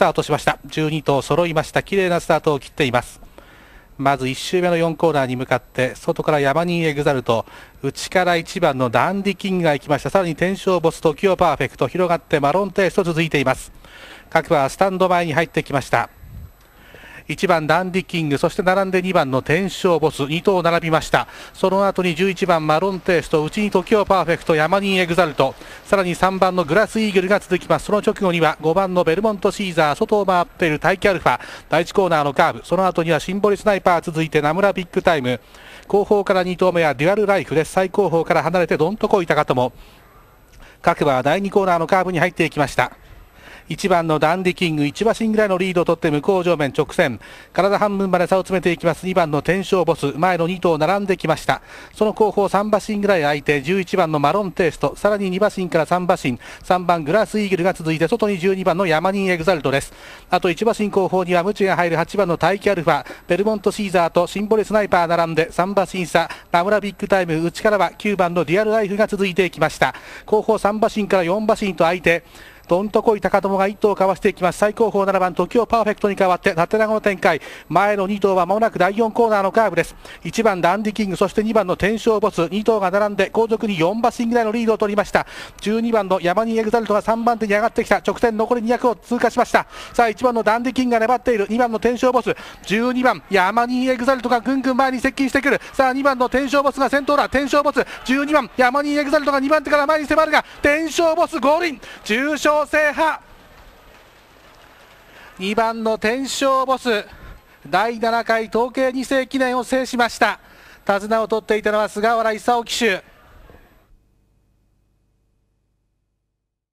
タートしました。12頭揃いました。綺麗なスタートを切っています。まず1周目の4コーナーに向かって外からヤマニンエグザルト内から1番のダンディキングが行きました。さらにテンショウボストキオパーフェクト広がってマロンテイスト続いています。各馬はスタンド前に入ってきました。1番ダンディキングそして並んで2番のテンショウボス2頭並びました。その後に11番マロンテイスト内にトキオパーフェクトヤマニンエグザルト。さらに3番のグラスイーグルが続きます。その直後には5番のベルモントシーザー外を回っている大気アルファ第1コーナーのカーブ。その後にはシンボリスナイパー続いて名村ビッグタイム。後方から2頭目はデュアルライフです。最後方から離れてどんとこいたかとも。各馬は第2コーナーのカーブに入っていきました。1番のダンディキング1馬身ぐらいのリードを取って向こう上面直線。体半分まで差を詰めていきます。2番の天正ボス前の2頭並んできました。その後方3馬身ぐらい空いて11番のマロンテイストさらに2馬身から3馬身3番グラスイーグルが続いて外に12番のヤマニンエグザルトです。あと1馬身後方にはムチが入る8番の大気アルファベルモントシーザーとシンボレスナイパー並んで3馬身差名村ビッグタイム内からは9番のリアルライフが続いていきました。後方3馬身から4馬身と空いてどんとこい高友が1頭かわしていきます。最高峰7番時をパーフェクトに変わって縦長の展開。前の2頭はまもなく第4コーナーのカーブです。1番ダンディキングそして2番の天正ボス。2頭が並んで後続に4馬身ぐらいのリードを取りました。12番の山にエグザルトが3番手に上がってきた。直線残り200を通過しました。さあ1番のダンディキングが粘っている。2番の天正ボス。12番山にエグザルトがぐんぐん前に接近してくる。さあ2番の天正ボスが先頭だ。天正ボス。12番山にエグザルトが2番手から前に迫るが天正ボス合輪重賞制覇2番の天正ボス。第7回統計2世記念を制しました。手綱を取っていたのは菅原勲騎手。